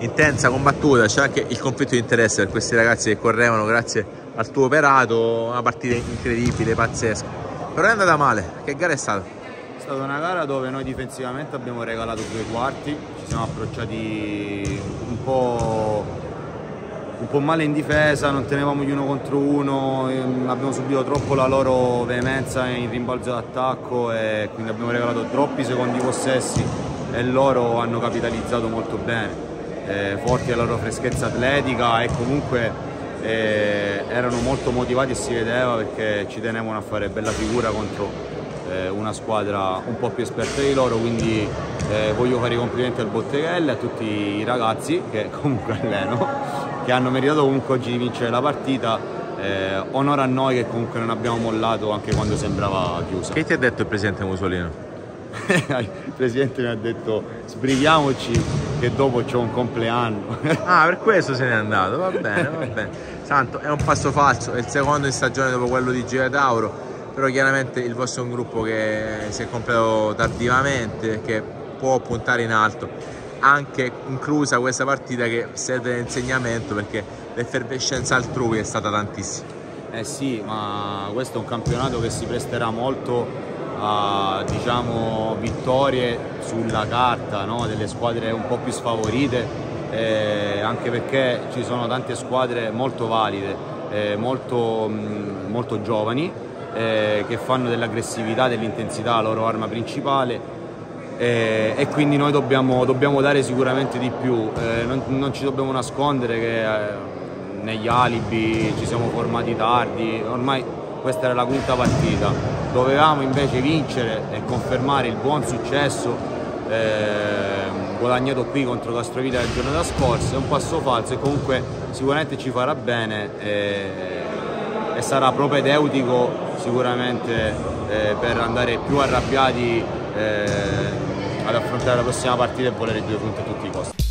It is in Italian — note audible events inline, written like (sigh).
intensa, combattuta, c'è anche il conflitto di interesse per questi ragazzi che correvano grazie al tuo operato, una partita incredibile, pazzesca. Però è andata male, che gara è stata? È stata una gara dove noi difensivamente abbiamo regalato due quarti, ci siamo approcciati un po', un po male in difesa, non tenevamo gli uno contro uno, ehm, abbiamo subito troppo la loro veemenza in rimbalzo d'attacco e quindi abbiamo regalato troppi secondi possessi e loro hanno capitalizzato molto bene eh, forti alla loro freschezza atletica e comunque eh, erano molto motivati e si vedeva perché ci tenevano a fare bella figura contro eh, una squadra un po' più esperta di loro, quindi eh, voglio fare i complimenti al Botteghelle, a tutti i ragazzi che (laughs) comunque alleno, che hanno meritato comunque oggi di vincere la partita. Eh, onore a noi che comunque non abbiamo mollato anche quando sembrava chiusa. Che ti ha detto il presidente Musolino? (laughs) il presidente mi ha detto sbrighiamoci che dopo c'è un compleanno. (laughs) ah, per questo se n'è andato, va bene, va bene. Santo, è un passo falso, è il secondo in stagione dopo quello di Gira Tauro, però chiaramente il vostro è un gruppo che si è completato tardivamente, che può puntare in alto. Anche inclusa questa partita che serve di insegnamento perché l'effervescenza altrui è stata tantissima. Eh sì, ma questo è un campionato che si presterà molto a diciamo, vittorie sulla carta no? delle squadre un po' più sfavorite, eh, anche perché ci sono tante squadre molto valide, eh, molto, mh, molto, giovani, eh, che fanno dell'aggressività, dell'intensità la loro arma principale. Eh, e quindi noi dobbiamo, dobbiamo, dare sicuramente di più, eh, non, non, ci dobbiamo nascondere che eh, negli alibi ci siamo formati tardi, ormai questa era la quinta partita, dovevamo invece vincere e confermare il buon successo eh, guadagnato qui contro Castrovita la giornata scorsa, è un passo falso e comunque sicuramente ci farà bene e, e sarà propedeutico sicuramente eh, per andare più arrabbiati eh, ad affrontare la prossima partita e volere due punti a tutti i costi.